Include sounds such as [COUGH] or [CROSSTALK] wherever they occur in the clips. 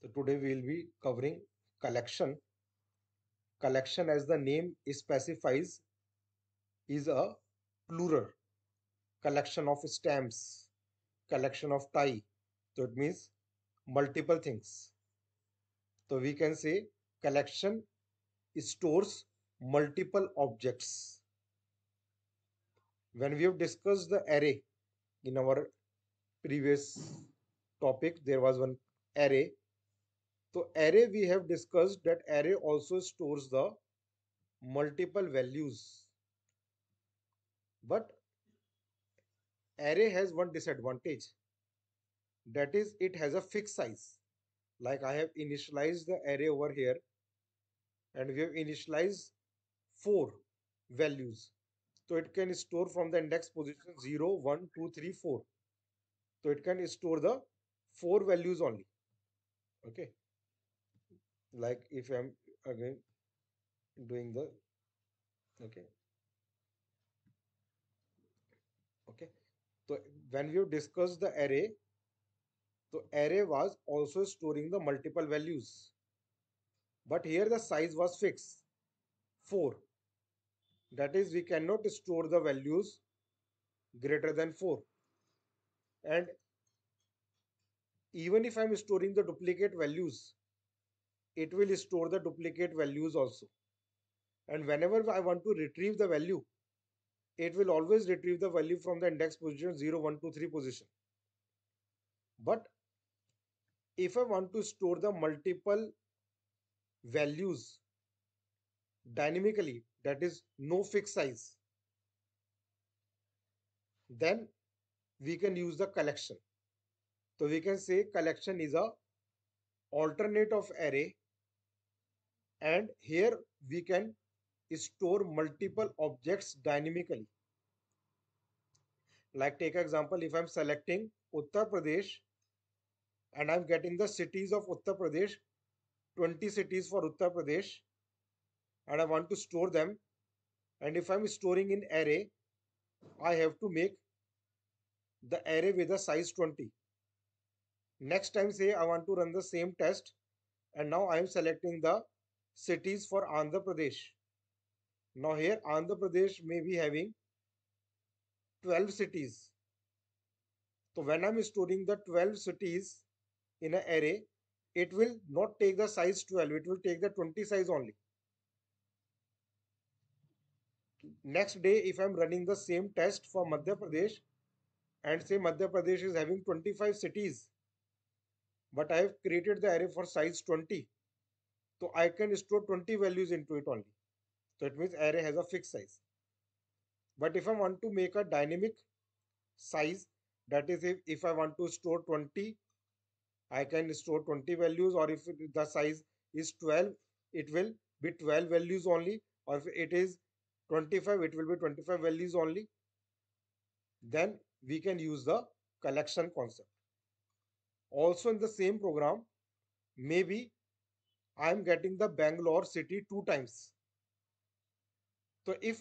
So today we will be covering collection. Collection as the name specifies is a plural collection of stamps, collection of tie. So it means multiple things. So we can say collection stores multiple objects. When we have discussed the array in our previous topic, there was one array so array we have discussed that array also stores the multiple values. But array has one disadvantage that is it has a fixed size. Like I have initialized the array over here and we have initialized four values. So it can store from the index position 0, 1, 2, 3, 4. So it can store the four values only. Okay like if I'm again doing the okay. Okay. So when we discuss the array so array was also storing the multiple values. But here the size was fixed. 4 that is we cannot store the values greater than 4 and even if I'm storing the duplicate values it will store the duplicate values also. And whenever I want to retrieve the value, it will always retrieve the value from the index position 0, 1, 2, 3 position. But if I want to store the multiple values dynamically, that is no fixed size, then we can use the collection. So we can say collection is a alternate of array and here we can store multiple objects dynamically. Like take example if i'm selecting uttar pradesh and i'm getting the cities of uttar pradesh 20 cities for uttar pradesh and i want to store them and if i'm storing in array i have to make the array with a size 20 next time say i want to run the same test and now i am selecting the cities for Andhra Pradesh. Now here Andhra Pradesh may be having 12 cities. So when I'm storing the 12 cities in an array, it will not take the size 12, it will take the 20 size only. Next day, if I'm running the same test for Madhya Pradesh and say Madhya Pradesh is having 25 cities, but I have created the array for size 20 so I can store 20 values into it only. So it means array has a fixed size. But if I want to make a dynamic size, that is if, if I want to store 20, I can store 20 values or if the size is 12, it will be 12 values only or if it is 25, it will be 25 values only. Then we can use the collection concept. Also in the same program, maybe I am getting the Bangalore city two times. So if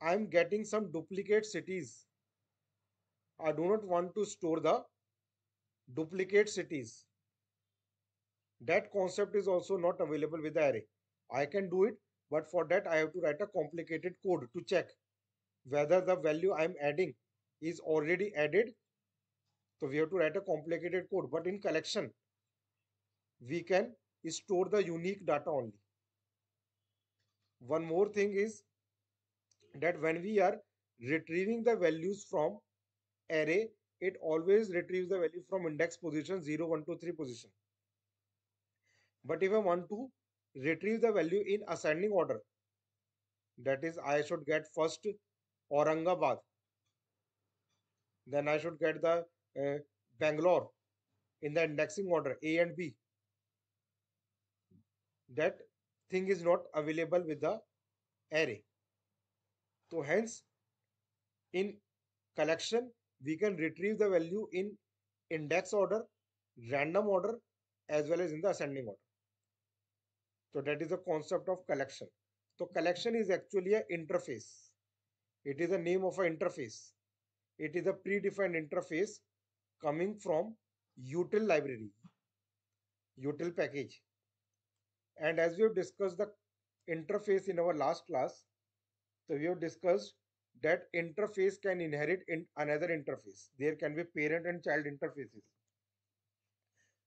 I am getting some duplicate cities, I do not want to store the duplicate cities. That concept is also not available with the array. I can do it, but for that I have to write a complicated code to check whether the value I am adding is already added. So we have to write a complicated code, but in collection, we can store the unique data only. One more thing is that when we are retrieving the values from array, it always retrieves the value from index position 0, 1, 2, 3 position. But if I want to retrieve the value in ascending order, that is I should get first Aurangabad, then I should get the uh, Bangalore in the indexing order A and B that thing is not available with the array. So hence in collection we can retrieve the value in index order, random order as well as in the ascending order. So that is the concept of collection. So collection is actually an interface. It is the name of an interface. It is a predefined interface coming from util library. util package. And as we have discussed the interface in our last class, so we have discussed that interface can inherit in another interface. There can be parent and child interfaces.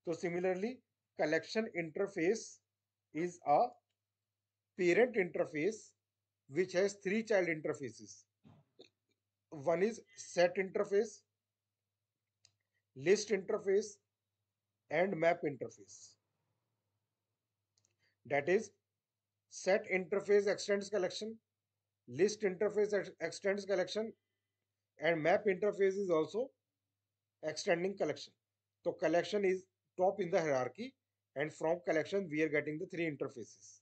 So similarly, collection interface is a parent interface which has three child interfaces. One is set interface, list interface, and map interface. That is, set interface extends collection, list interface ex extends collection, and map interface is also extending collection. So collection is top in the hierarchy and from collection we are getting the three interfaces.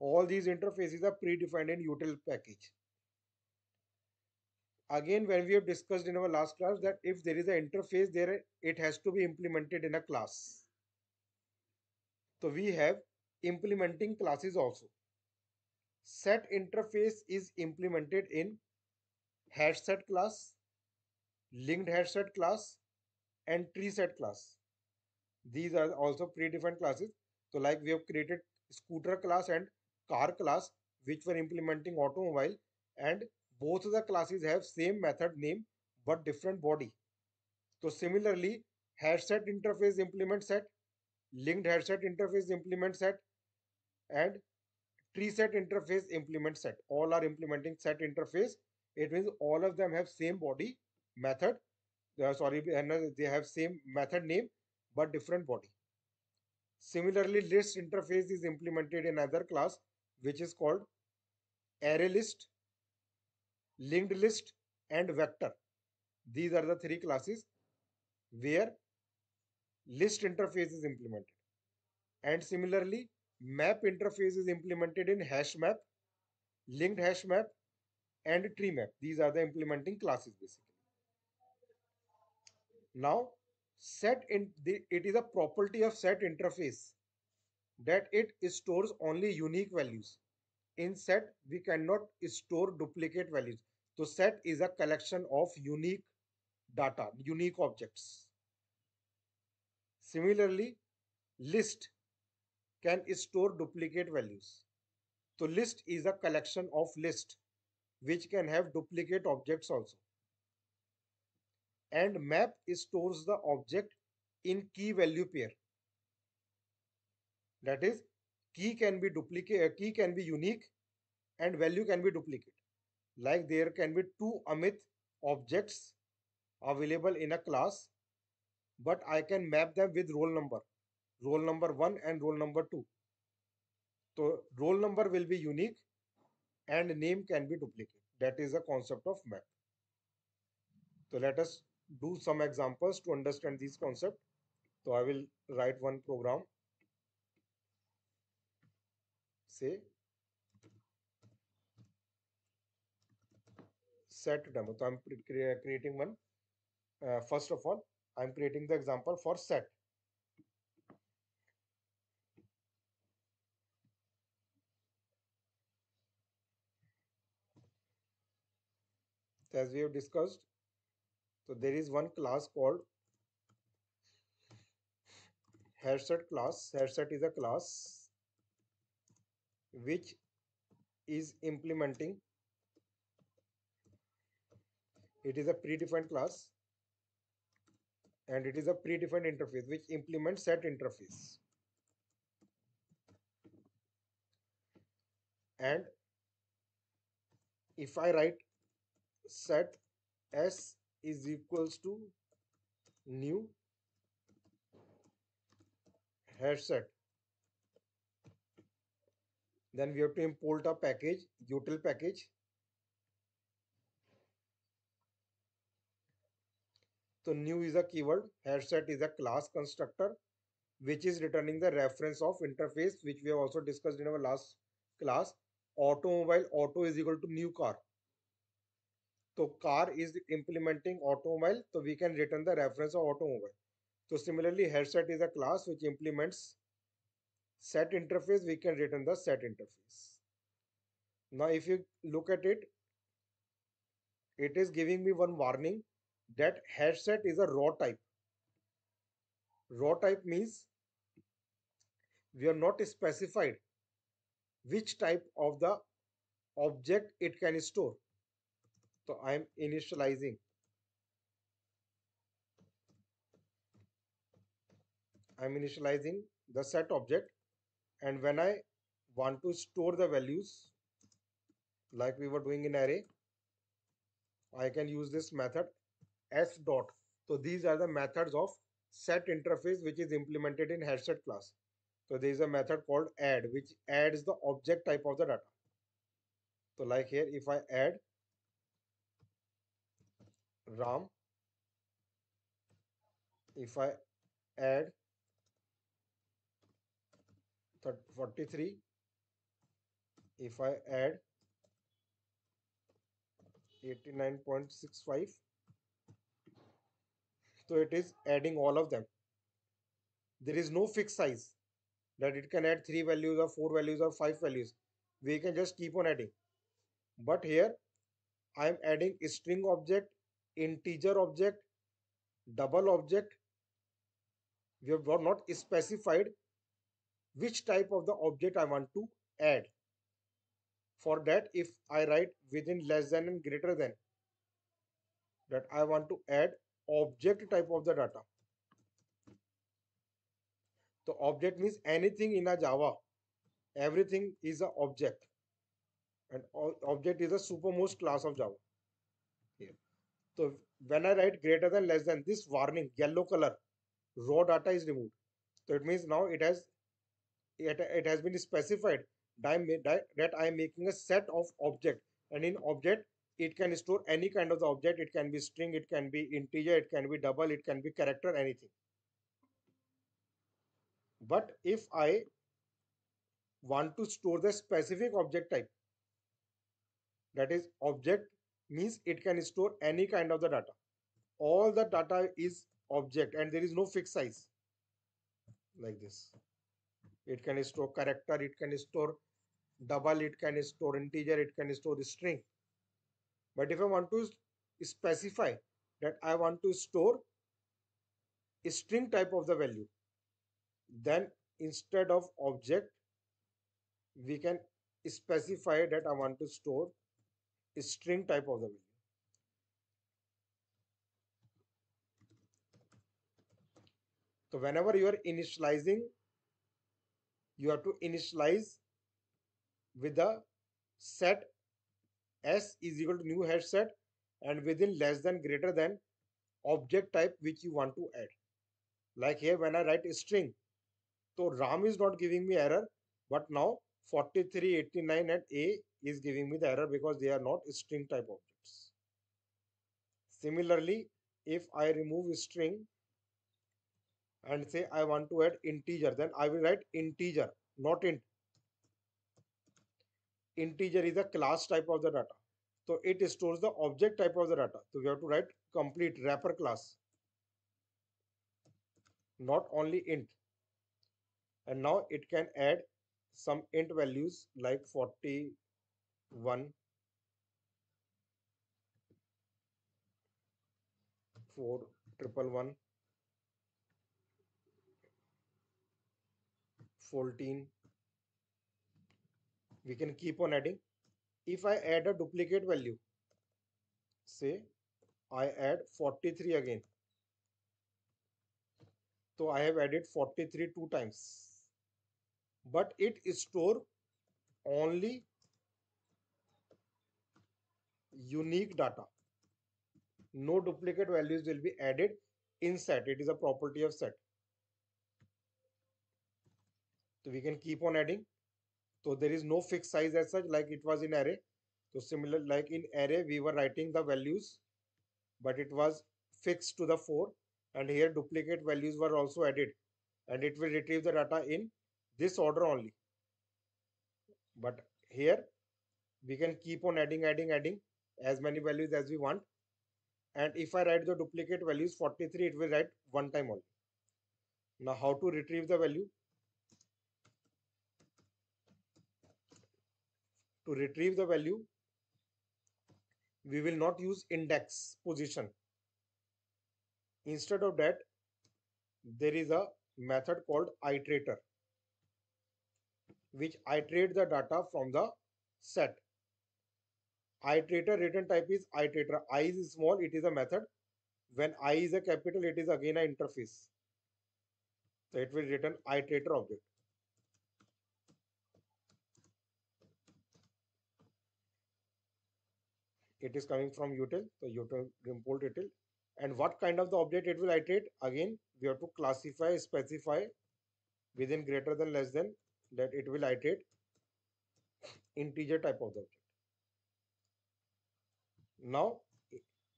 All these interfaces are predefined in util package. Again, when we have discussed in our last class that if there is an interface there, it has to be implemented in a class. So we have implementing classes also. Set interface is implemented in hash set class, linked hash class, and tree set class. These are also predefined classes. So like we have created scooter class and car class which were implementing automobile and both of the classes have same method name but different body. So similarly hash set interface implement set, linked hash interface implement set and tree set interface implement set. All are implementing set interface. It means all of them have same body method. Uh, sorry, they have same method name but different body. Similarly, list interface is implemented in another class which is called array list, linked list and vector. These are the three classes where list interface is implemented. And similarly, map interface is implemented in hash map, linked hash map and tree map. These are the implementing classes basically. Now, set in the, it is a property of set interface that it stores only unique values. In set, we cannot store duplicate values. So set is a collection of unique data, unique objects. Similarly, list can store duplicate values. So list is a collection of list which can have duplicate objects also. And map stores the object in key value pair. That is, key can be duplicate, uh, key can be unique and value can be duplicate. Like there can be two Amit objects available in a class, but I can map them with roll number, roll number 1 and roll number 2. So roll number will be unique and name can be duplicate. That is the concept of map. So let us do some examples to understand this concept. So I will write one program. Say set demo. So I'm creating one. Uh, first of all, I'm creating the example for set. As we have discussed, so there is one class called hash set class. Hash set is a class which is implementing it is a predefined class and it is a predefined interface which implements set interface and if I write set s is equals to new hash set then we have to import a package util package So new is a keyword, hash set is a class constructor which is returning the reference of interface which we have also discussed in our last class. Automobile auto is equal to new car. So car is implementing automobile so we can return the reference of automobile. So similarly hash set is a class which implements set interface we can return the set interface. Now if you look at it, it is giving me one warning that hash set is a raw type. Raw type means we are not specified which type of the object it can store. So I am initializing. I am initializing the set object and when I want to store the values like we were doing in array I can use this method s dot. So these are the methods of set interface which is implemented in hash set class. So there is a method called add which adds the object type of the data. So like here if I add RAM. If I add 43 if I add 89.65 so it is adding all of them. There is no fixed size that it can add three values or four values or five values. We can just keep on adding. But here I am adding string object integer object double object we have not specified which type of the object I want to add. For that if I write within less than and greater than that I want to add object type of the data. So object means anything in a Java. Everything is an object. And object is a supermost class of Java so when I write greater than less than this warning yellow color raw data is removed. So it means now it has it, it has been specified that I am making a set of object. And in object it can store any kind of the object. It can be string it can be integer it can be double it can be character anything. But if I want to store the specific object type that is object means it can store any kind of the data. All the data is object and there is no fixed size like this. It can store character it can store double it can store integer it can store string. But if i want to specify that i want to store a string type of the value then instead of object we can specify that i want to store string type of the value so whenever you are initializing you have to initialize with the set s is equal to new hash set and within less than greater than object type which you want to add. Like here when i write a string so ram is not giving me error but now 43 89 and a is giving me the error because they are not string type objects. Similarly if i remove string and say I want to add integer then I will write integer not int. Integer is a class type of the data. So it stores the object type of the data. So we have to write complete wrapper class not only int. And now it can add some int values like 41 4 triple one 14 we can keep on adding. If I add a duplicate value say I add 43 again so I have added 43 two times but it store only unique data. No duplicate values will be added in set it is a property of set. So we can keep on adding. So there is no fixed size as such like it was in array. So similar like in array we were writing the values but it was fixed to the 4 and here duplicate values were also added and it will retrieve the data in this order only. But here we can keep on adding adding adding as many values as we want. And if I write the duplicate values 43 it will write one time only. Now how to retrieve the value? To retrieve the value we will not use index position. Instead of that there is a method called iterator which iterate the data from the set. Iterator return type is iterator. I is small, it is a method. When I is a capital, it is again an interface. So it will return iterator object. It is coming from util, so util import util. And what kind of the object it will iterate? Again, we have to classify, specify within greater than less than that it will iterate integer type of the object. Now,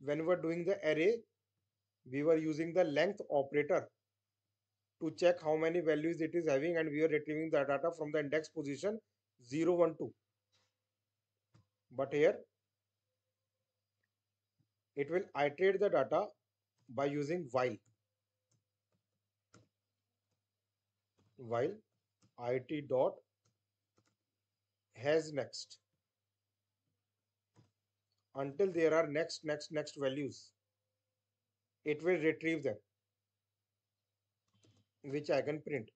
when we were doing the array, we were using the length operator to check how many values it is having and we are retrieving the data from the index position 0, 1, 2. But here, it will iterate the data by using while. While it dot has next. Until there are next next next values it will retrieve them which I can print.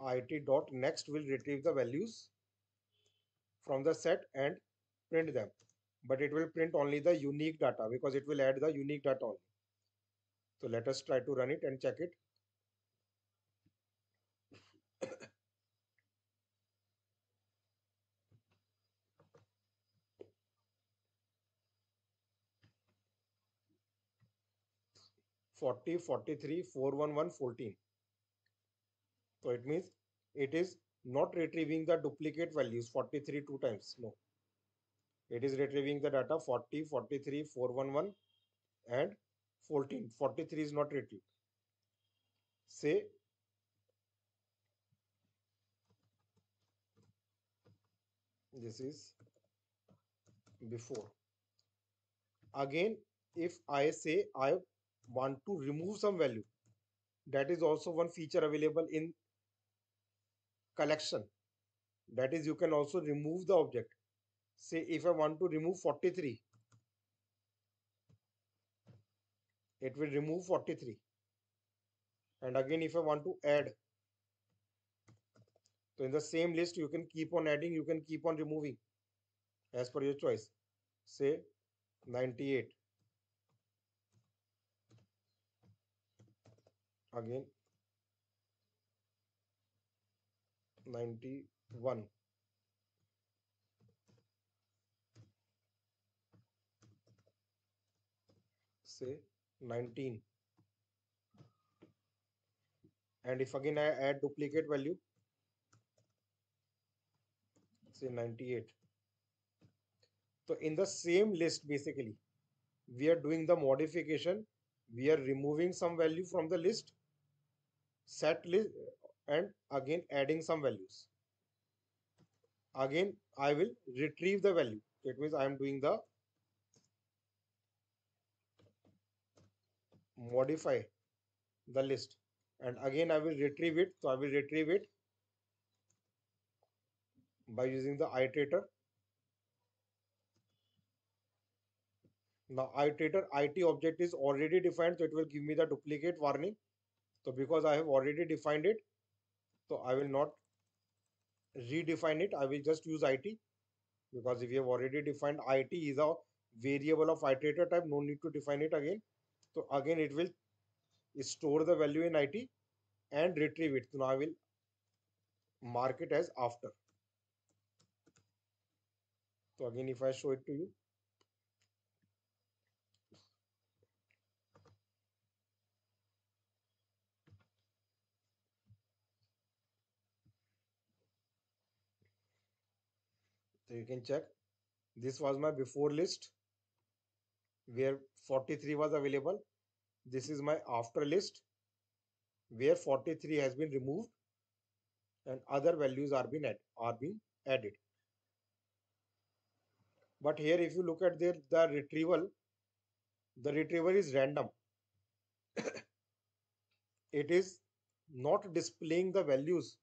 It dot next will retrieve the values from the set and print them but it will print only the unique data because it will add the unique data only so let us try to run it and check it Forty, forty-three, four, one, one, fourteen. So it means it is not retrieving the duplicate values 43 two times. No. It is retrieving the data 40, 43, 411 and 14. 43 is not retrieved. Say this is before. Again, if I say I want to remove some value, that is also one feature available in collection that is you can also remove the object say if I want to remove 43 it will remove 43 and again if I want to add so in the same list you can keep on adding you can keep on removing as per your choice. Say 98 again 91 say 19 and if again I add duplicate value say 98 so in the same list basically we are doing the modification we are removing some value from the list set list and again adding some values. Again, I will retrieve the value. It means I am doing the modify the list and again I will retrieve it. So I will retrieve it by using the iterator. Now iterator IT object is already defined so it will give me the duplicate warning. So because I have already defined it so I will not redefine it. I will just use IT because if you have already defined IT is a variable of iterator type, no need to define it again. So again, it will store the value in IT and retrieve it. So now I will mark it as after. So again, if I show it to you, So you can check. This was my before list where 43 was available. This is my after list where 43 has been removed and other values are being, add, are being added. But here if you look at there, the retrieval, the retrieval is random. [COUGHS] it is not displaying the values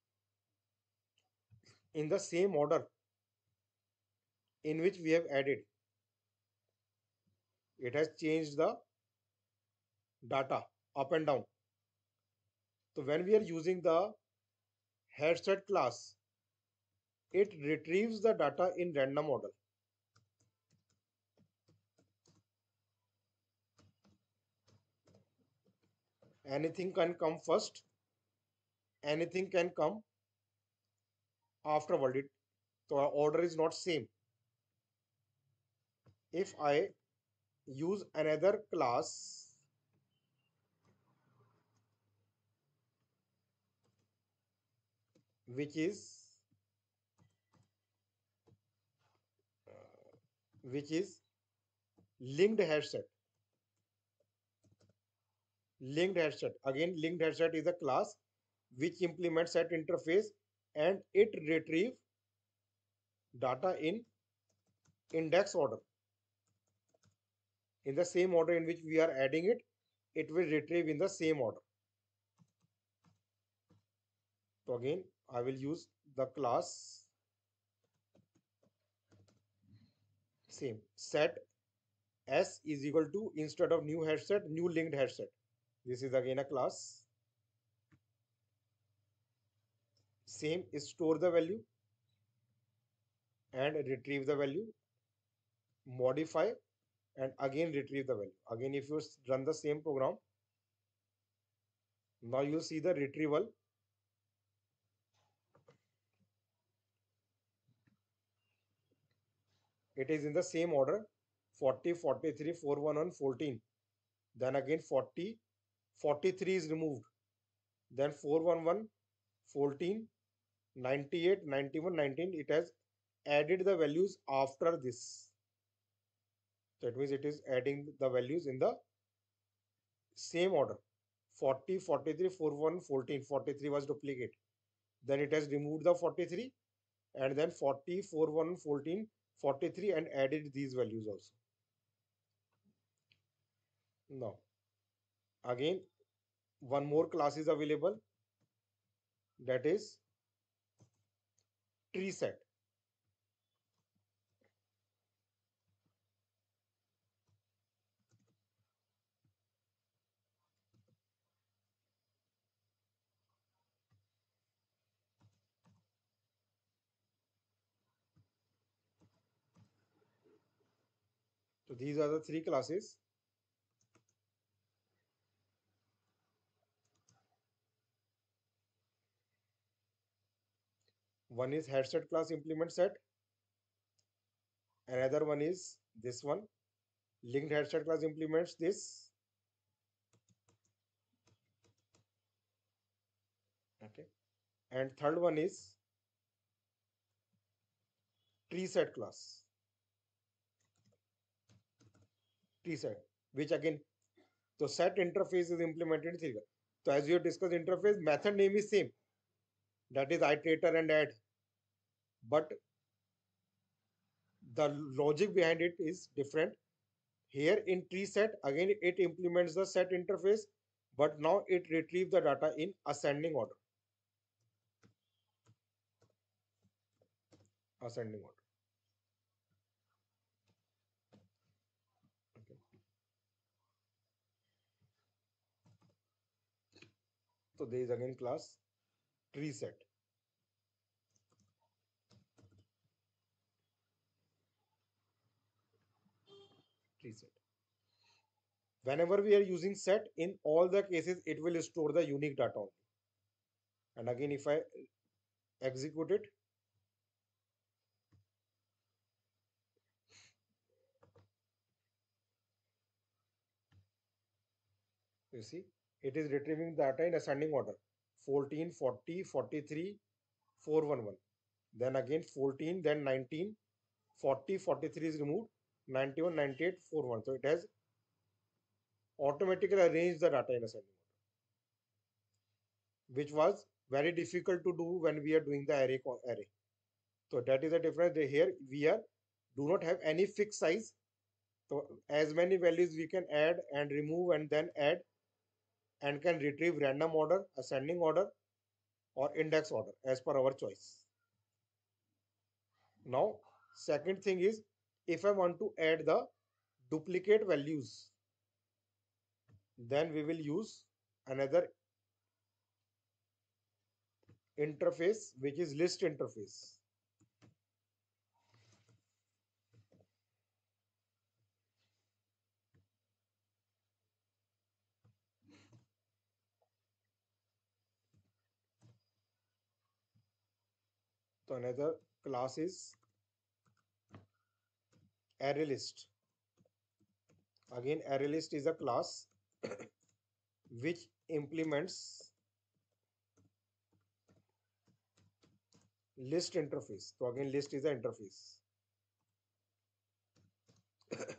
in the same order in which we have added. It has changed the data up and down. So when we are using the hash set class, it retrieves the data in random order. Anything can come first, anything can come afterward. It, so our order is not same. If I use another class. Which is uh, which is linked hash set. Linked hash set. Again linked hash set is a class which implements set interface and it retrieve data in index order in the same order in which we are adding it it will retrieve in the same order. So again I will use the class same. Set s is equal to instead of new hash set new linked hash set this is again a class. Same is store the value and retrieve the value. Modify and again retrieve the value. Again if you run the same program now you see the retrieval. It is in the same order 40 43 411 14 then again 40 43 is removed. Then 411 14 98 91 19 it has added the values after this that means it is adding the values in the same order 40 43 41 14 43 was duplicate then it has removed the 43 and then 40 41 14 43 and added these values also. Now, again, one more class is available that is tree set. These are the three classes. One is hash set class implement set. Another one is this one. Linked hash set class implements this. Okay. And third one is tree set class. Set, which again, so set interface is implemented in So as you discussed interface, method name is same. That is iterator and add. But the logic behind it is different. Here in tree set, again it implements the set interface, but now it retrieves the data in ascending order. Ascending order. So there is again class tree set. Tree set. Whenever we are using set, in all the cases, it will store the unique data only. And again, if I execute it, you see it is retrieving data in ascending order. 14 40 43 411 then again 14 then 19 40 43 is removed. 91 98 41 so it has automatically arranged the data in ascending order. Which was very difficult to do when we are doing the array array. So that is the difference. Here we are do not have any fixed size. So as many values we can add and remove and then add and can retrieve random order, ascending order or index order as per our choice. Now, second thing is if I want to add the duplicate values. then we will use another interface which is list interface so another class is array list again array list is a class [COUGHS] which implements list interface. So again list is an interface. [COUGHS]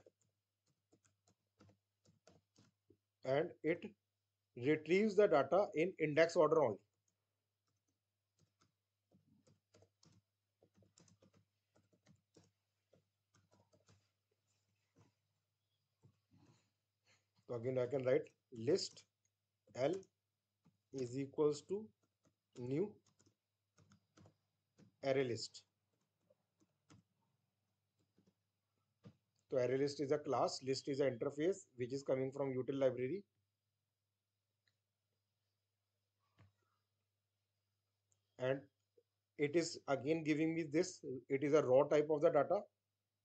And it retrieves the data in index order only So again I can write list L is equals to new array list. So array list is a class, list is an interface which is coming from util library. And it is again giving me this, it is a raw type of the data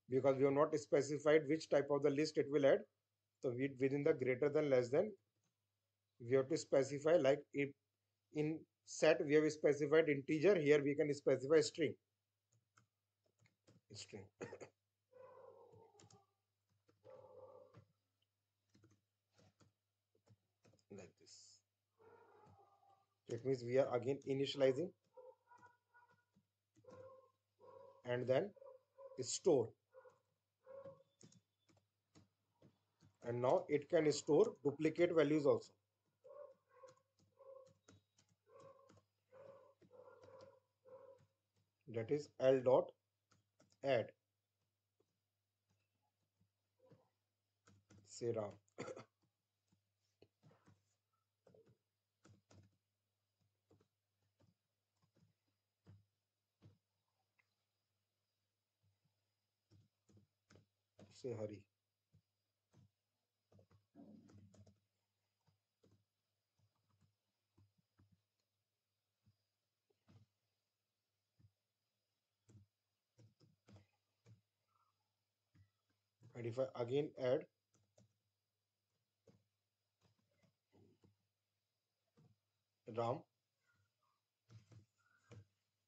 because we have not specified which type of the list it will add. So within the greater than less than, we have to specify like if in set we have specified integer, here we can specify string. String. [COUGHS] like this. It means we are again initializing and then store and now it can store duplicate values also. That is l dot add. Say ram. [COUGHS] Say and if I again add RAM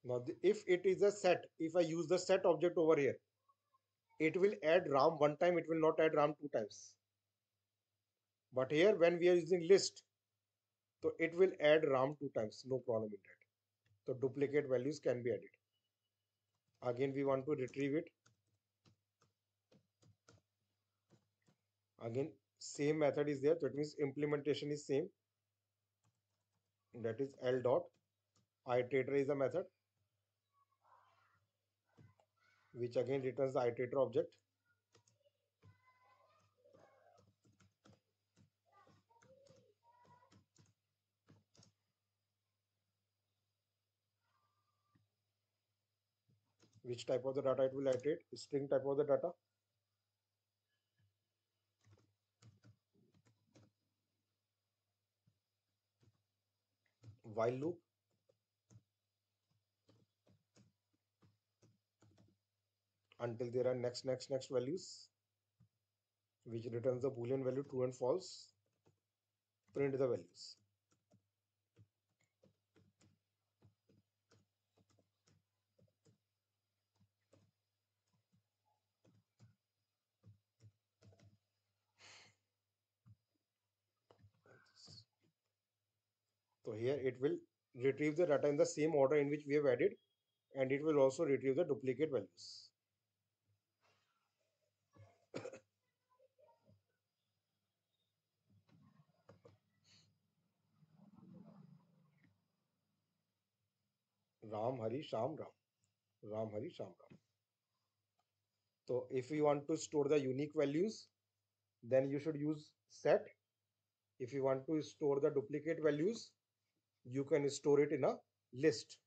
now the, if it is a set if I use the set object over here it will add RAM one time it will not add RAM two times. But here when we are using list so it will add RAM two times no problem in that. So duplicate values can be added. Again we want to retrieve it again same method is there. That means implementation is same. That is l dot. Iterator is a method which again returns the iterator object. Which type of the data it will iterate? String type of the data while loop. Until there are next next next values which returns the boolean value true and false. Print the values So here it will retrieve the data in the same order in which we have added and it will also retrieve the duplicate values. Ram Hari Sham Ram. Ram Hari Sham Ram. So if you want to store the unique values, then you should use set. If you want to store the duplicate values, you can store it in a list.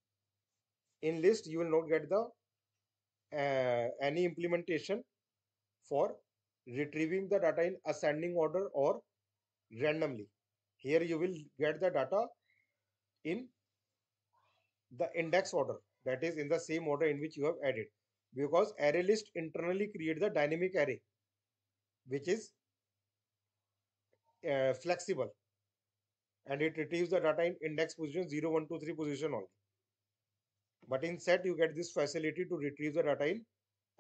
In list you will not get the uh, any implementation for retrieving the data in ascending order or randomly. Here you will get the data in the index order. That is in the same order in which you have added. Because array list internally create the dynamic array which is uh, flexible and it retrieves the data in index position 0 1 2 3 position only. But in set you get this facility to retrieve the data in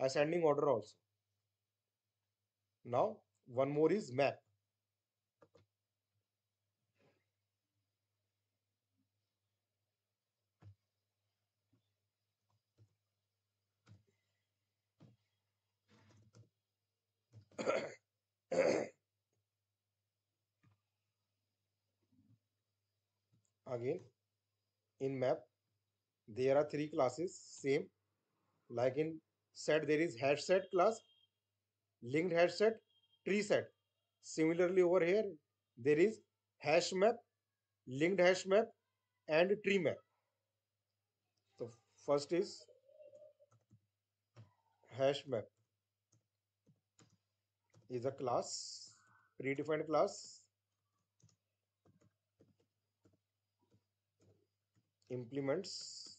ascending order also. Now one more is map [CLEARS THROAT] again in map there are three classes same. Like in set there is hash set class linked hash set tree set. Similarly over here there is hash map linked hash map and tree map. So first is hash map. Is a class predefined class implements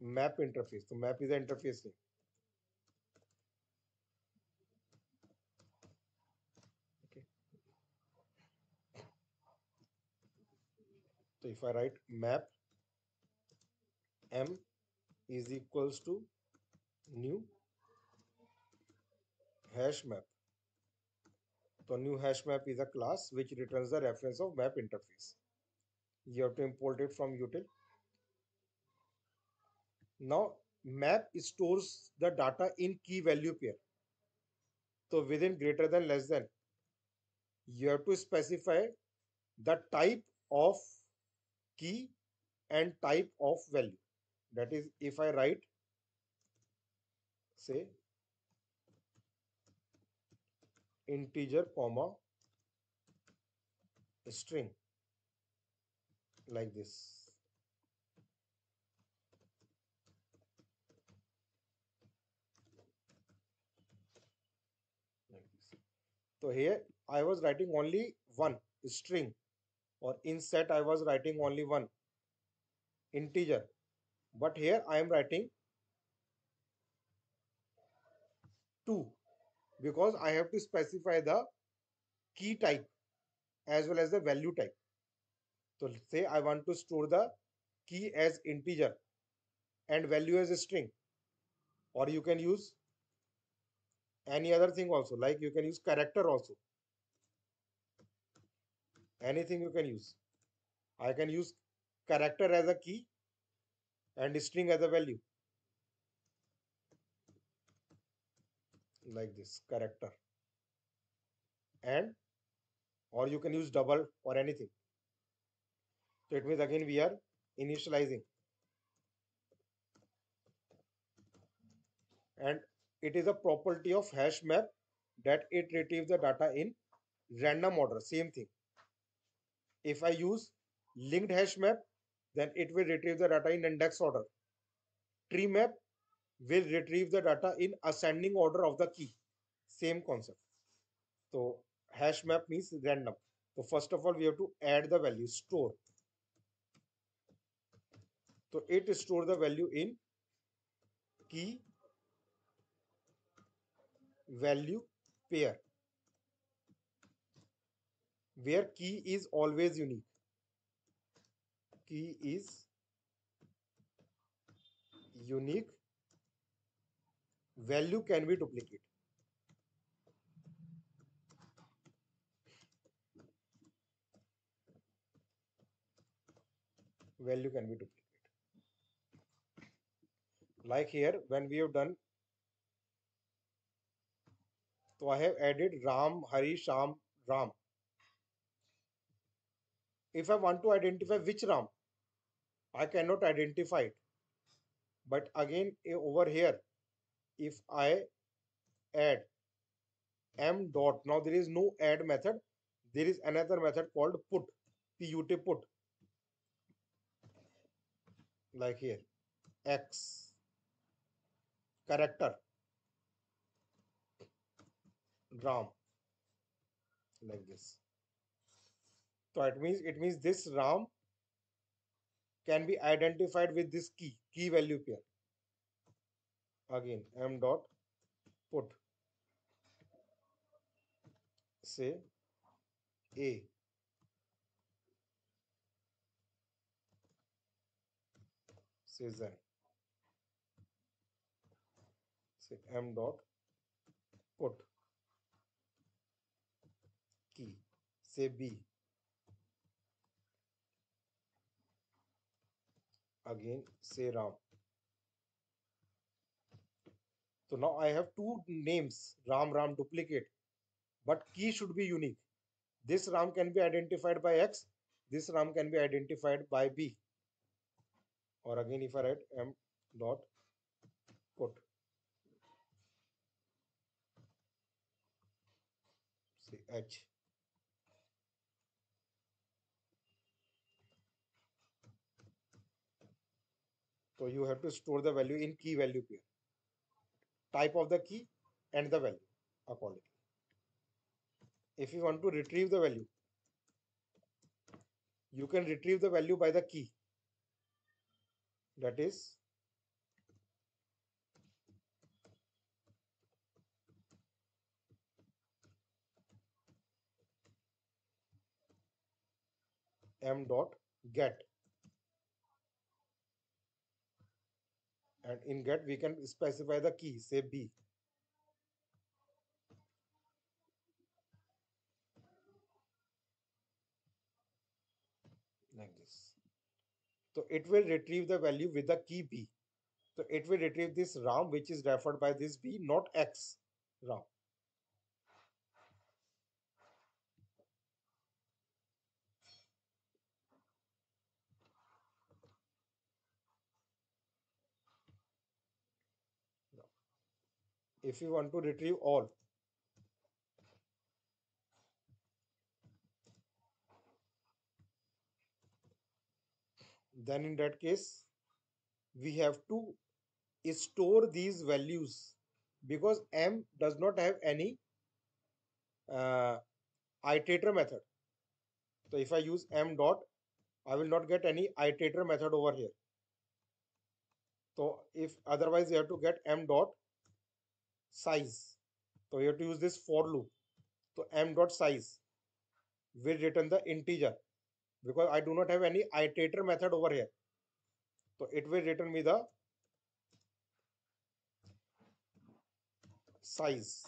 map interface. So map is the interface name. Okay. So if I write map m is equals to new hash map. So new hash map is a class which returns the reference of map interface you have to import it from util now map stores the data in key value pair. So within greater than less than you have to specify the type of key and type of value. That is if i write say integer comma string like this. Like this. So here i was writing only one string or in set i was writing only one integer. But here i am writing two because i have to specify the key type as well as the value type so say I want to store the key as integer and value as a string or you can use any other thing also like you can use character also. Anything you can use. I can use character as a key and string as a value. Like this character. And or you can use double or anything so it means again we are initializing. And it is a property of hash map that it retrieves the data in random order. Same thing. If I use linked hash map, then it will retrieve the data in index order. Tree map will retrieve the data in ascending order of the key. Same concept. So hash map means random. So first of all, we have to add the value, store. So it store the value in key value pair where key is always unique. Key is unique. Value can be duplicate. Value can be duplicate like here when we have done so I have added Ram, Hari, Sham, Ram. If I want to identify which Ram, I cannot identify it. But again eh, over here, if I add m dot, now there is no add method. There is another method called put, put put. Like here, x character. Ram. Like this. So it means it means this ram can be identified with this key key value pair. Again m dot put. Say a. Say say m dot put key say b. Again say ram. So now i have two names ram ram duplicate but key should be unique. This ram can be identified by x this ram can be identified by b. Or again if i write m dot put say h. So you have to store the value in key value pair. Type of the key and the value accordingly. If you want to retrieve the value you can retrieve the value by the key. That is m dot get. And in get we can specify the key say b. Like this. So it will retrieve the value with the key b. So it will retrieve this ram which is referred by this b not x ram if you want to retrieve all. Then in that case we have to store these values because m does not have any uh, iterator method. So if i use m dot i will not get any iterator method over here. So if otherwise you have to get m dot you have to use this for loop so m dot size will return the integer because I do not have any iterator method over here. So it will return me the size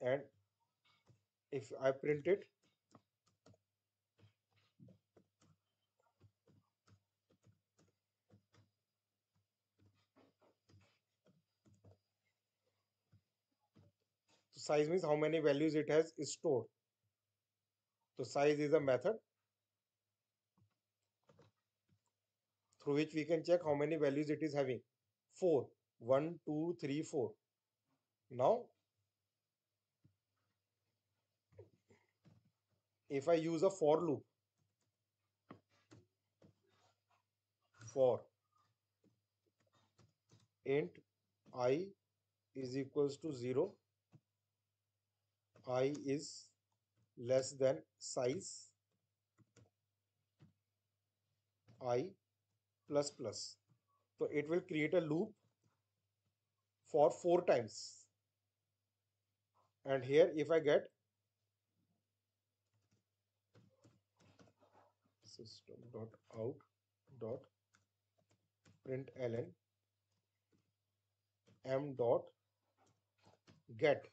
and if I print it size means how many values it has stored so size is a method through which we can check how many values it is having. 4. 1, 2, 3, 4. Now, if I use a for loop, for int i is equals to 0, i is less than size i plus plus. So it will create a loop for four times. And here if I get system dot out dot print println m dot get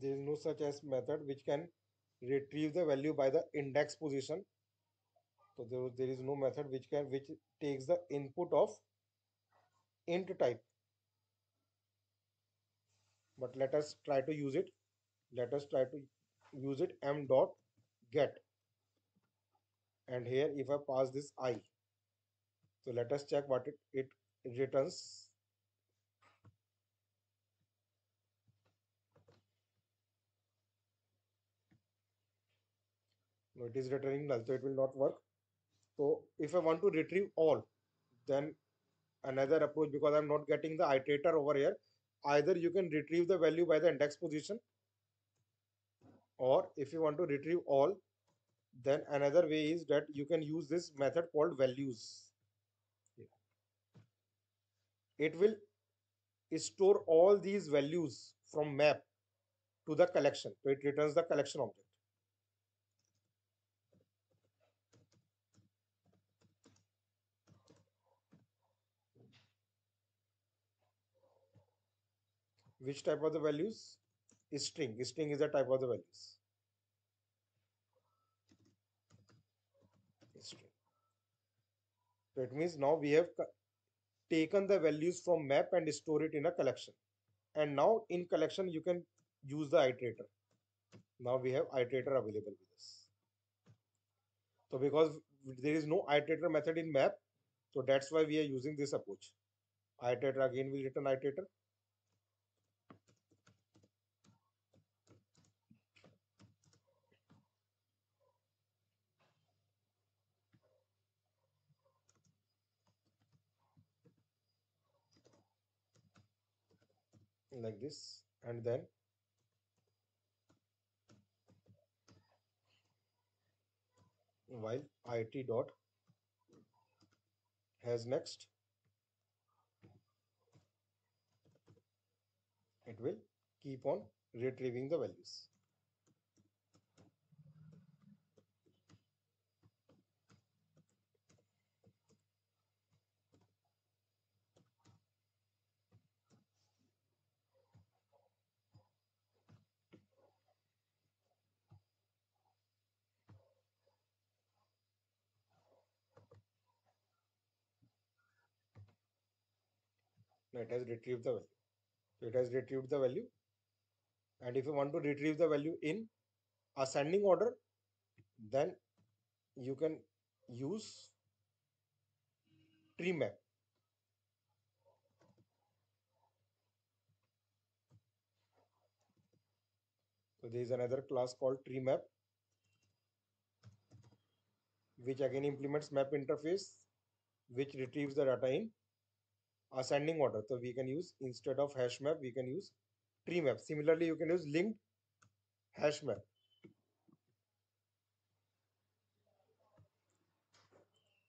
there is no such as method which can retrieve the value by the index position. So there, there is no method which can which takes the input of int type. But let us try to use it. Let us try to use it m dot get. And here if I pass this i so let us check what it, it returns no it is returning null so it will not work. So if I want to retrieve all then another approach because I'm not getting the iterator over here either you can retrieve the value by the index position or if you want to retrieve all then another way is that you can use this method called values. It will store all these values from map to the collection. So it returns the collection object which type of the values? Is string. String is a type of the values. String. So it means now we have taken the values from map and store it in a collection. And now in collection you can use the iterator. Now we have iterator available with us. So because there is no iterator method in map so that's why we are using this approach. Iterator again will return iterator like this and then while it dot has next it will keep on retrieving the values it has retrieved the value. So it has retrieved the value. And if you want to retrieve the value in ascending order then you can use tree map. So there is another class called tree map which again implements map interface which retrieves the data in ascending order. So we can use instead of hash map, we can use tree map. Similarly, you can use linked hash map.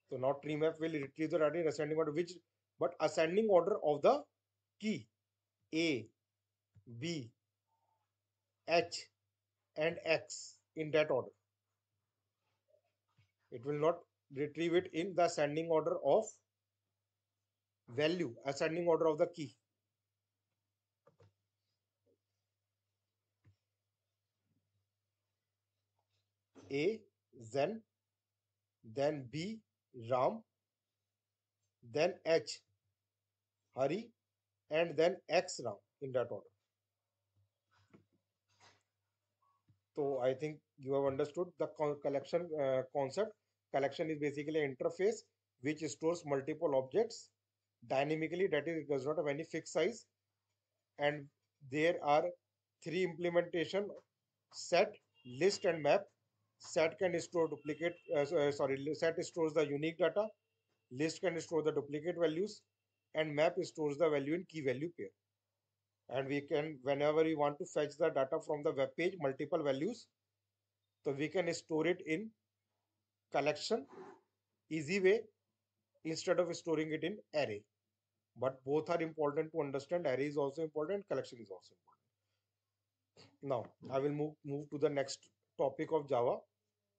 So now tree map will retrieve the data in ascending order, which but ascending order of the key A, B, H, and X in that order. It will not retrieve it in the ascending order of value ascending order of the key A Zen then B Ram then H Hari and then X Ram in that order. So I think you have understood the collection uh, concept. Collection is basically an interface which stores multiple objects dynamically that is it does not have any fixed size. And there are three implementation set list and map. Set can store duplicate uh, uh sorry set stores the unique data. List can store the duplicate values. And map stores the value in key value pair. And we can whenever we want to fetch the data from the web page multiple values. So we can store it in collection easy way instead of storing it in array but both are important to understand array is also important collection is also important now i will move move to the next topic of java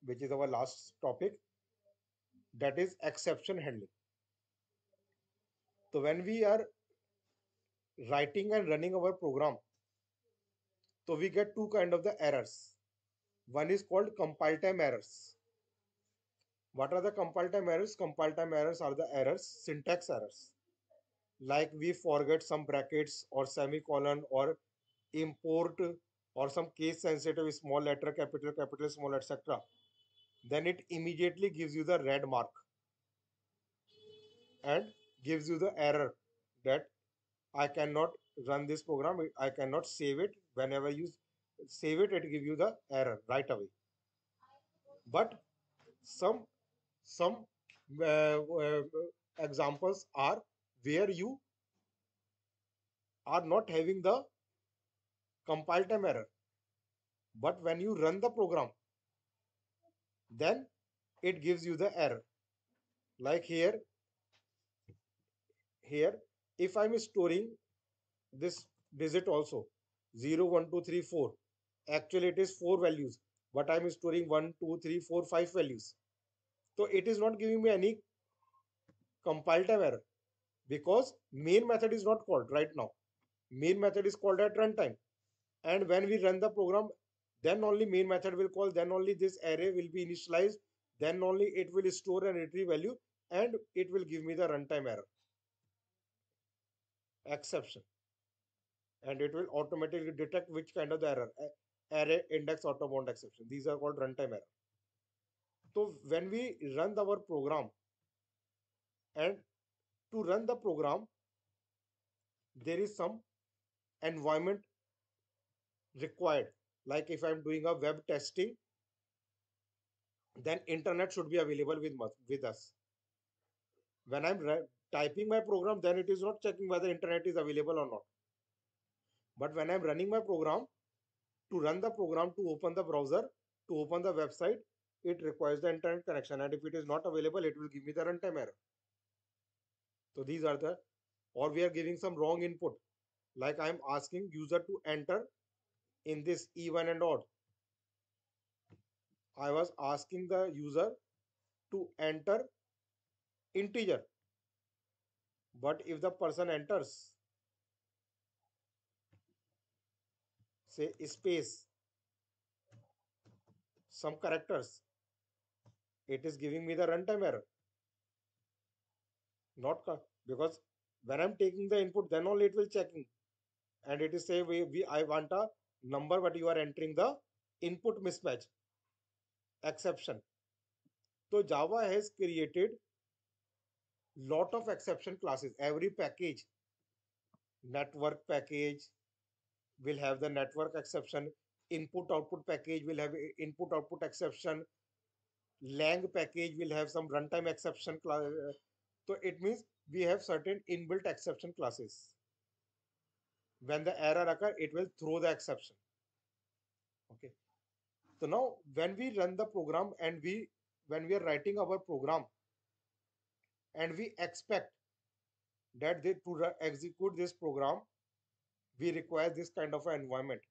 which is our last topic that is exception handling so when we are writing and running our program So we get two kind of the errors. One is called compile time errors. What are the compile time errors? Compile time errors are the errors, syntax errors. Like we forget some brackets or semicolon or import or some case sensitive small letter, capital, capital, small, etc. Then it immediately gives you the red mark and gives you the error that I cannot run this program. I cannot save it. Whenever you save it, it give you the error right away. But some some uh, uh, examples are where you are not having the compile time error. But when you run the program, then it gives you the error. Like here, here, if I'm storing this digit also 0, 1, 2, 3, 4, actually it is 4 values, but I'm storing 1, 2, 3, 4, 5 values. So it is not giving me any compile time error because main method is not called right now. Main method is called at runtime. And when we run the program, then only main method will call, then only this array will be initialized, then only it will store and retrieve value and it will give me the runtime error. Exception. And it will automatically detect which kind of the error. Array index out of bound exception. These are called runtime error. So when we run our program and to run the program there is some environment required. Like if i'm doing a web testing then internet should be available with with us. When i'm typing my program then it is not checking whether internet is available or not. But when i'm running my program to run the program to open the browser to open the website it requires the internet connection. And if it is not available it will give me the runtime error so these are the or we are giving some wrong input. Like i'm asking user to enter in this even and odd. I was asking the user to enter integer. But if the person enters say space some characters it is giving me the runtime error not because when i'm taking the input then only it will checking. And it is say we, we i want a number but you are entering the input mismatch exception. So java has created lot of exception classes. Every package network package will have the network exception input output package will have input output exception lang package will have some runtime exception class so it means we have certain inbuilt exception classes. When the error occur it will throw the exception. Okay. So now when we run the program and we when we are writing our program and we expect that they to execute this program we require this kind of an environment.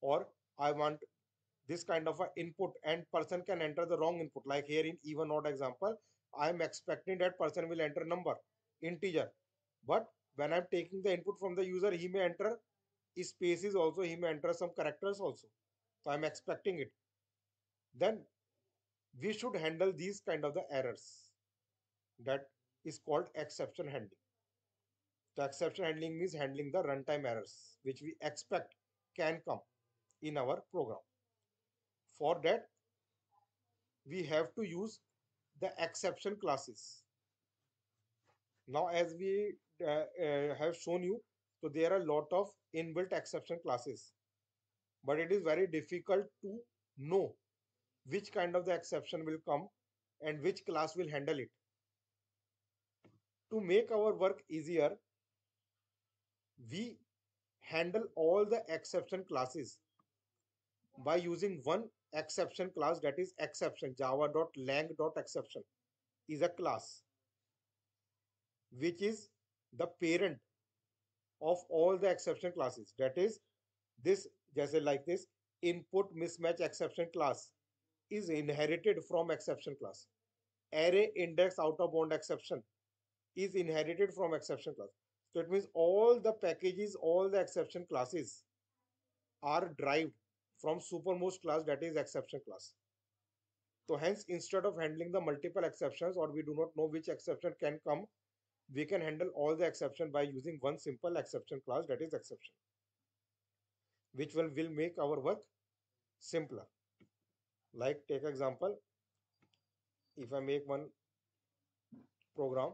Or i want this kind of an input and person can enter the wrong input. Like here in even odd example i am expecting that person will enter number integer but when i'm taking the input from the user he may enter spaces also he may enter some characters also so i'm expecting it then we should handle these kind of the errors that is called exception handling. The exception handling means handling the runtime errors which we expect can come in our program. For that, we have to use the exception classes. Now, as we uh, uh, have shown you, so there are a lot of inbuilt exception classes, but it is very difficult to know which kind of the exception will come and which class will handle it to make our work easier, we handle all the exception classes by using one exception class that is exception java.lang.exception is a class which is the parent of all the exception classes that is this just like this input mismatch exception class is inherited from exception class array index out of bound exception is inherited from exception class. So it means all the packages, all the exception classes are derived from supermost class that is exception class. So hence instead of handling the multiple exceptions or we do not know which exception can come, we can handle all the exception by using one simple exception class that is exception, which will, will make our work simpler. Like take example, if I make one program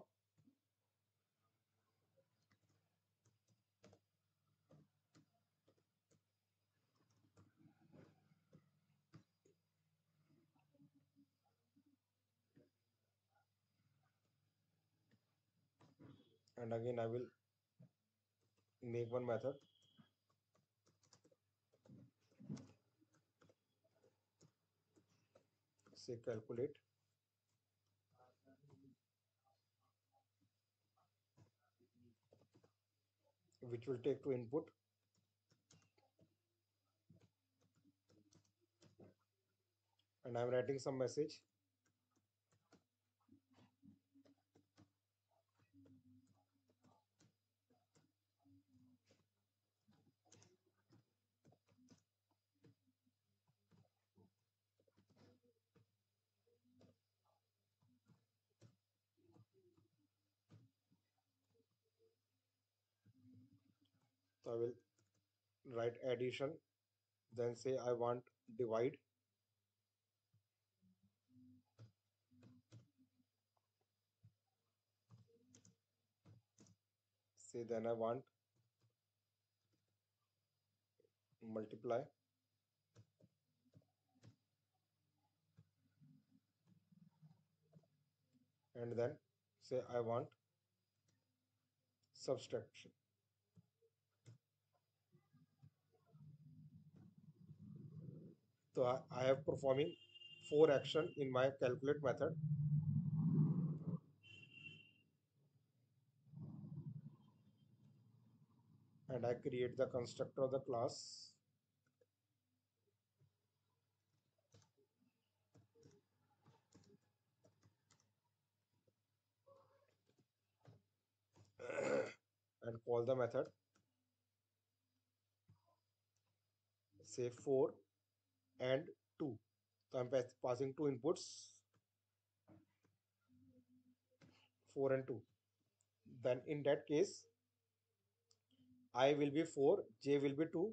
and again I will make one method. Say calculate. Which will take to input. And I'm writing some message So I will write addition, then say I want divide. Say then I want multiply. And then say I want subtraction. So I, have performing four action in my calculate method. And I create the constructor of the class. [COUGHS] and call the method say 4 and 2 so i'm passing two inputs. 4 and 2 then in that case i will be 4 j will be 2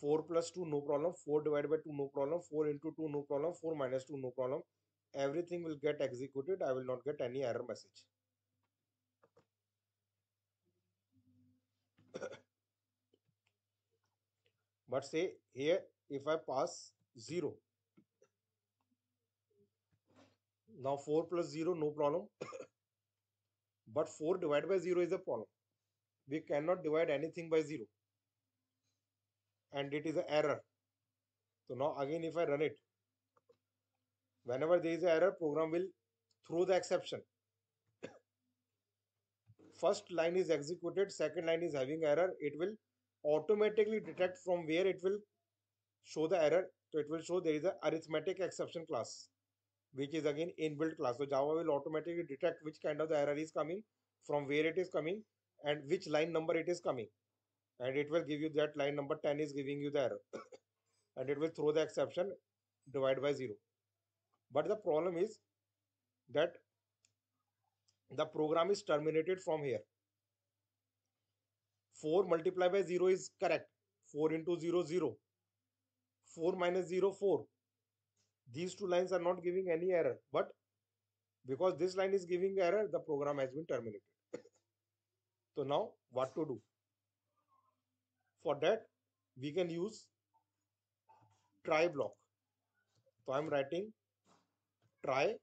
4 plus 2 no problem. 4 divided by 2 no problem. 4 into 2 no problem. 4 minus 2 no problem. Everything will get executed. I will not get any error message. [COUGHS] But say here if i pass 0 now 4 plus 0 no problem. [COUGHS] But 4 divided by 0 is a problem. We cannot divide anything by 0 and it is an error. So now again if i run it whenever there is an error program will throw the exception. [COUGHS] First line is executed second line is having error. It will automatically detect from where it will show the error so it will show there is a arithmetic exception class which is again inbuilt class. So java will automatically detect which kind of the error is coming from where it is coming and which line number it is coming. And it will give you that line number 10 is giving you the error. [COUGHS] And it will throw the exception divide by 0 but the problem is that the program is terminated from here. 4 multiplied by 0 is correct. 4 into 0 0 4 minus 0 4 these two lines are not giving any error but because this line is giving error the program has been terminated. [COUGHS] So now what to do? For that we can use try block. So i'm writing try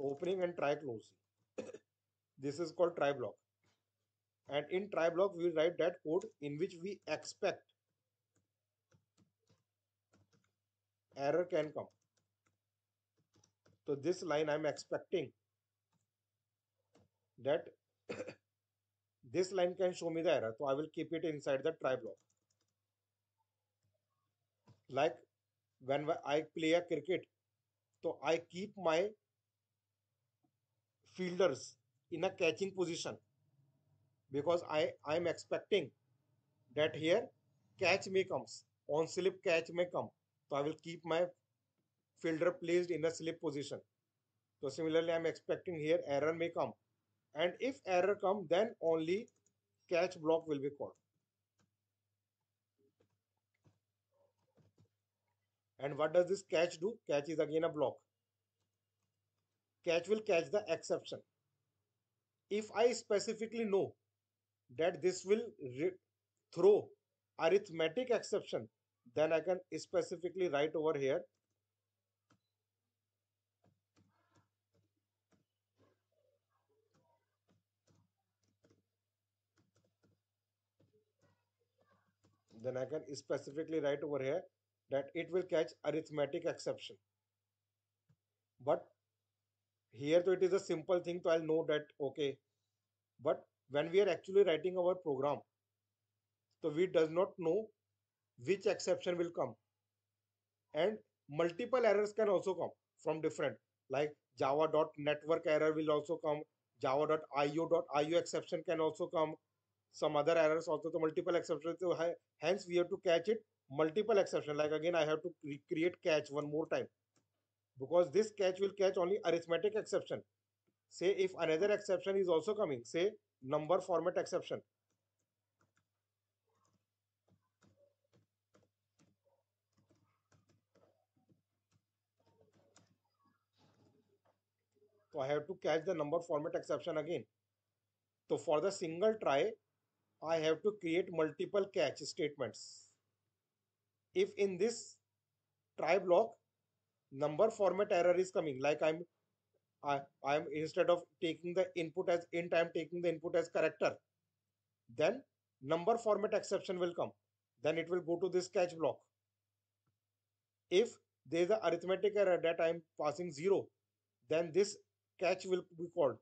opening and try closing. [COUGHS] This is called try block. And in try block we write that code in which we expect error can come. So this line i'm expecting that [COUGHS] this line can show me the error. So i will keep it inside the try block. Like when i play a cricket so i keep my fielders in a catching position because i i am expecting that here catch may comes on slip catch may come so i will keep my filter placed in a slip position. So similarly i'm expecting here error may come. And if error come then only catch block will be called. And what does this catch do? Catch is again a block. Catch will catch the exception. If i specifically know that this will throw arithmetic exception then i can specifically write over here then I can specifically write over here that it will catch arithmetic exception. But here so it is a simple thing so I'll know that okay but when we are actually writing our program so we does not know which exception will come? And multiple errors can also come from different like java.network error will also come java.io.io exception can also come some other errors also the multiple exceptions so hence we have to catch it multiple exception like again i have to create catch one more time because this catch will catch only arithmetic exception say if another exception is also coming say number format exception have to catch the number format exception again so for the single try I have to create multiple catch statements. If in this try block, number format error is coming, like I'm I, I'm instead of taking the input as int, I'm taking the input as character. Then number format exception will come. Then it will go to this catch block. If there is an arithmetic error that I'm passing zero, then this catch will be called.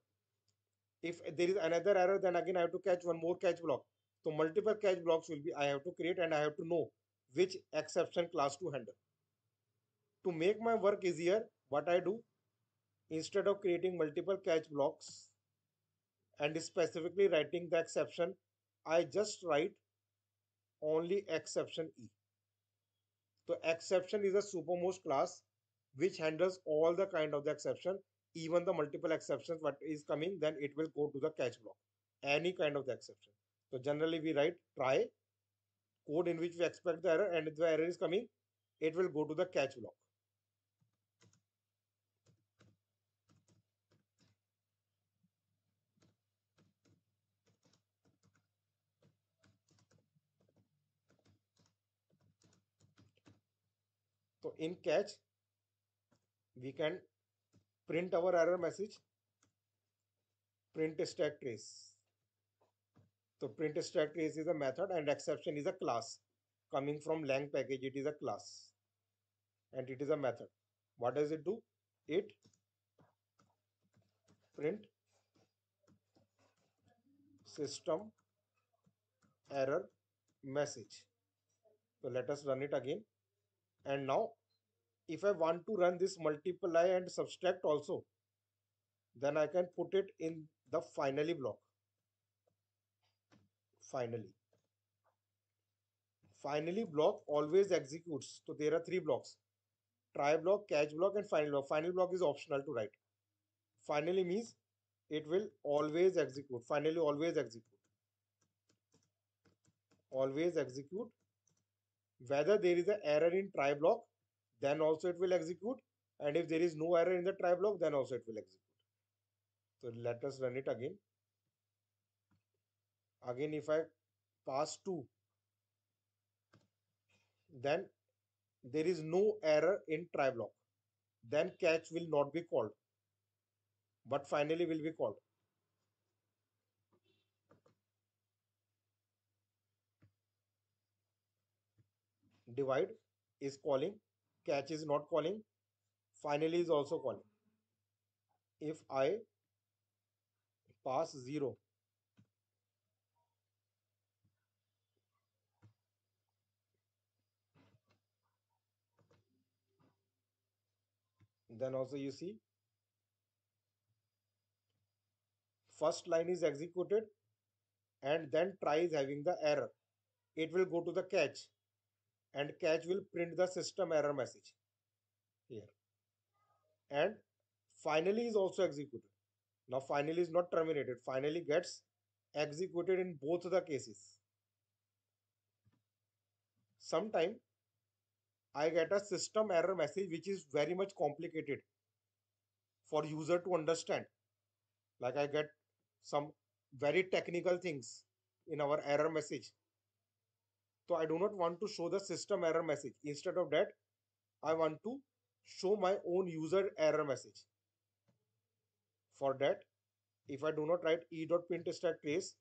If there is another error then again i have to catch one more catch block. So multiple catch blocks will be i have to create and i have to know which exception class to handle. To make my work easier what i do? Instead of creating multiple catch blocks and specifically writing the exception i just write only exception e. So exception is a supermost class which handles all the kind of the exception even the multiple exceptions what is coming then it will go to the catch block. Any kind of the exception. So generally we write try code in which we expect the error and if the error is coming it will go to the catch block. So in catch we can print our error message print stack trace. So print stack trace is a method and exception is a class. Coming from lang package it is a class. And it is a method. What does it do? It print system error message. So let us run it again. And now if I want to run this multiply and subtract also, then I can put it in the finally block. Finally. Finally block always executes. So there are three blocks. Try block, catch block and final block. Final block is optional to write. Finally means it will always execute. Finally always execute. Always execute. Whether there is an error in try block then also it will execute. And if there is no error in the try block then also it will execute. So let us run it again. Again if i pass 2 then there is no error in try block. Then catch will not be called but finally will be called. Divide is calling catch is not calling finally is also calling. If i pass 0 then also you see first line is executed and then try is having the error. It will go to the catch and catch will print the system error message here. And finally is also executed. Now finally is not terminated. Finally gets executed in both the cases. Sometime i get a system error message which is very much complicated for user to understand. Like i get some very technical things in our error message so i do not want to show the system error message. Instead of that i want to show my own user error message. For that if i do not write e dot print stack trace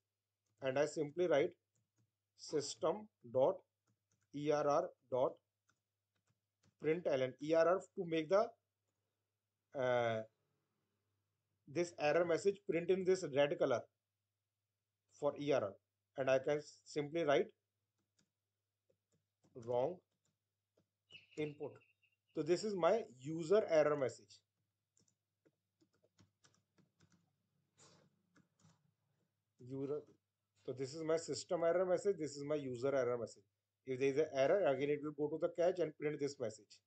and i simply write system dot err dot println err to make the uh, this error message print in this red color for err and I can simply write wrong input. So this is my user error message. User, so this is my system error message. This is my user error message. If there is an error, again it will go to the catch and print this message.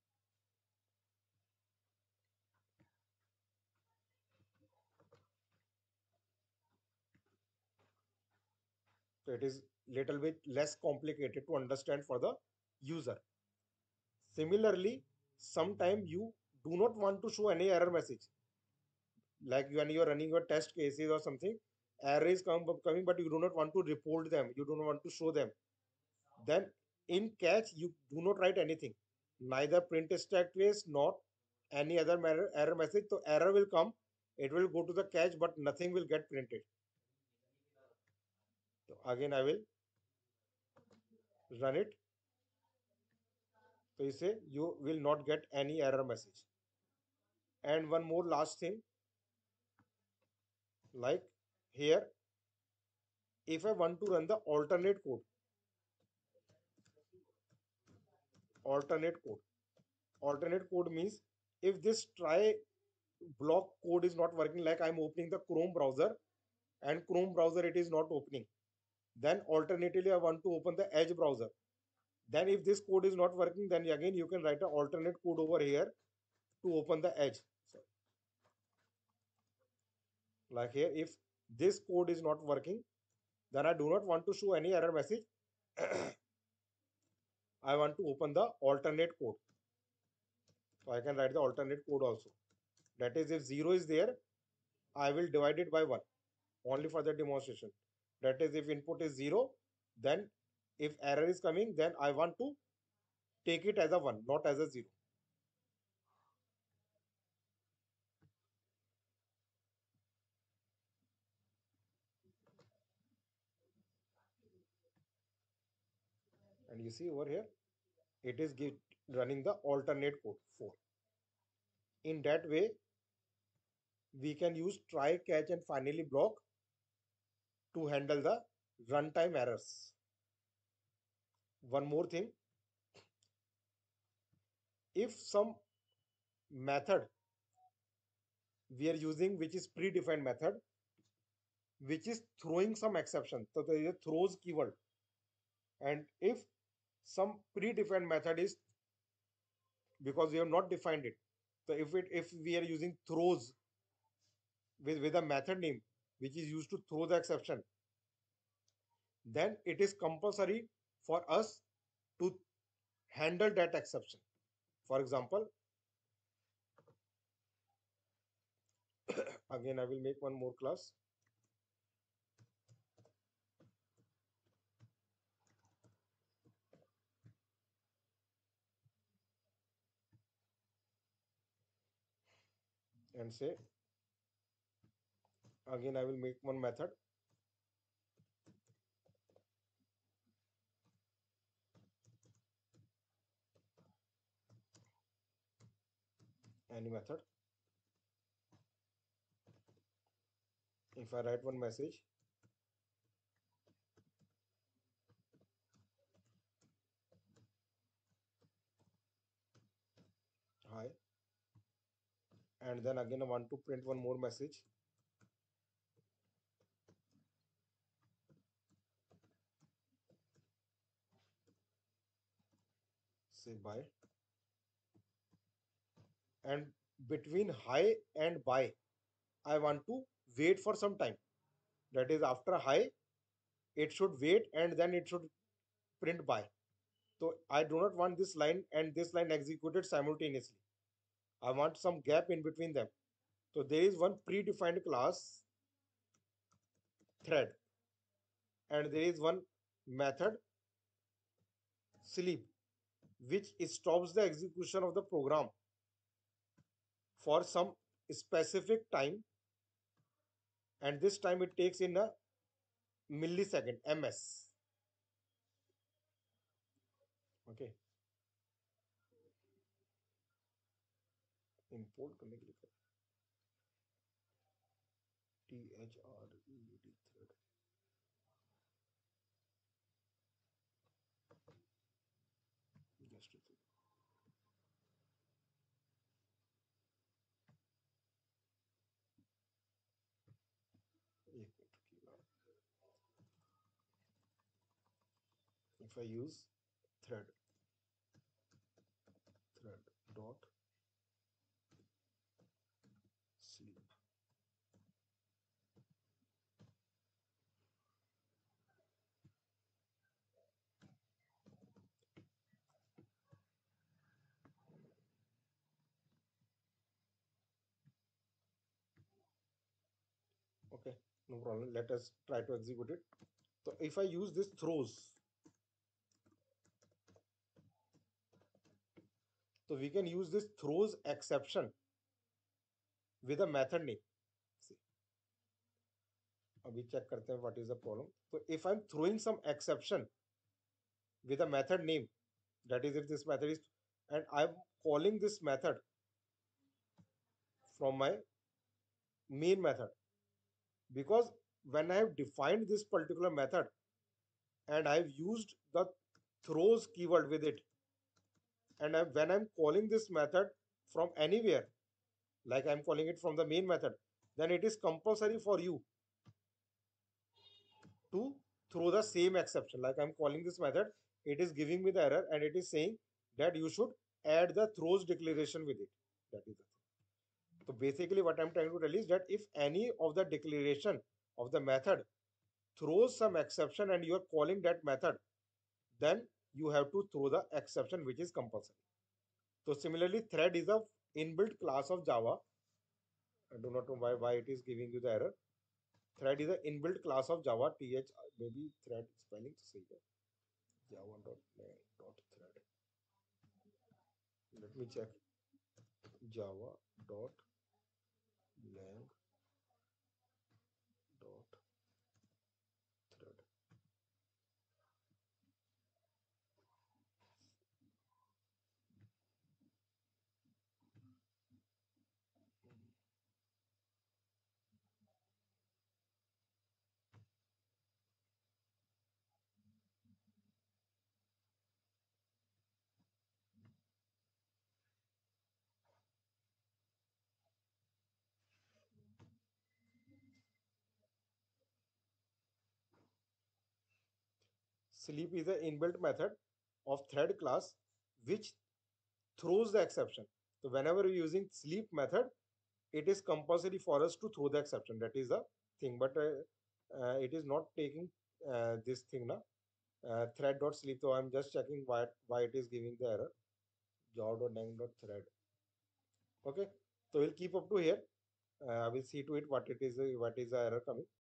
So it is little bit less complicated to understand for the user. Similarly, sometime you do not want to show any error message. Like when you are running your test cases or something, error is coming, but you do not want to report them. You do not want to show them. Then in catch, you do not write anything. Neither print stack trace nor any other error message. So error will come. It will go to the catch, but nothing will get printed. So again, I will run it. Say you will not get any error message. And one more last thing, like here, if I want to run the alternate code, alternate code, alternate code means if this try block code is not working, like I'm opening the Chrome browser and Chrome browser it is not opening then alternatively, I want to open the Edge browser. Then if this code is not working, then again you can write an alternate code over here to open the Edge. So, like here, if this code is not working, then I do not want to show any error message. [CLEARS THROAT] I want to open the alternate code. So I can write the alternate code also. That is, if 0 is there, I will divide it by 1 only for the demonstration that is if input is 0 then if error is coming then I want to take it as a 1 not as a 0 and you see over here it is give, running the alternate code 4 in that way we can use try catch and finally block to handle the runtime errors. One more thing, if some method we are using which is predefined method which is throwing some exception so there is a throws keyword. And if some predefined method is because we have not defined it so if it if we are using throws with with a method name which is used to throw the exception, then it is compulsory for us to handle that exception. For example, [COUGHS] again I will make one more class. and say again I will make one method any method. If I write one message hi and then again I want to print one more message. Say bye and between hi and bye I want to wait for some time. That is after hi it should wait and then it should print bye. So I do not want this line and this line executed simultaneously. I want some gap in between them. So there is one predefined class thread and there is one method sleep which stops the execution of the program for some specific time and this time it takes in a millisecond ms okay import करने के if I use thread thread dot sleep. Okay no problem. Let us try to execute it. So if i use this throws so we can use this throws exception with a method name see अभी check करते हैं what is the problem so if i'm throwing some exception with a method name that is if this method is and i'm calling this method from my main method because when I have defined this particular method and I've used the throws keyword with it and I, when I'm calling this method from anywhere like I'm calling it from the main method then it is compulsory for you to throw the same exception. Like I'm calling this method it is giving me the error and it is saying that you should add the throws declaration with it. That is the thing. So basically what I'm trying to tell is that if any of the declaration of the method throws some exception and you are calling that method, then you have to throw the exception which is compulsory. So similarly, thread is a inbuilt class of Java. I do not know why, why it is giving you the error. Thread is an inbuilt class of Java. Th maybe thread spelling say dot dot thread. Let me check. Java dot lang dot thread sleep is an inbuilt method of thread class which throws the exception. So whenever we're using sleep method it is compulsory for us to throw the exception. That is the thing. But uh, uh, it is not taking uh, this thing now. Uh, thread dot sleep. So i'm just checking why why it is giving the error. Java dot lang dot thread. Okay? So we'll keep up to here. Uh, i will see to it what it is what is the error coming